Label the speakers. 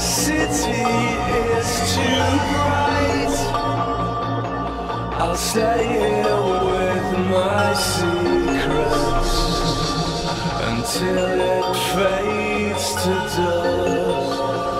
Speaker 1: The city is too bright. I'll stay here with my secrets until it fades to dust.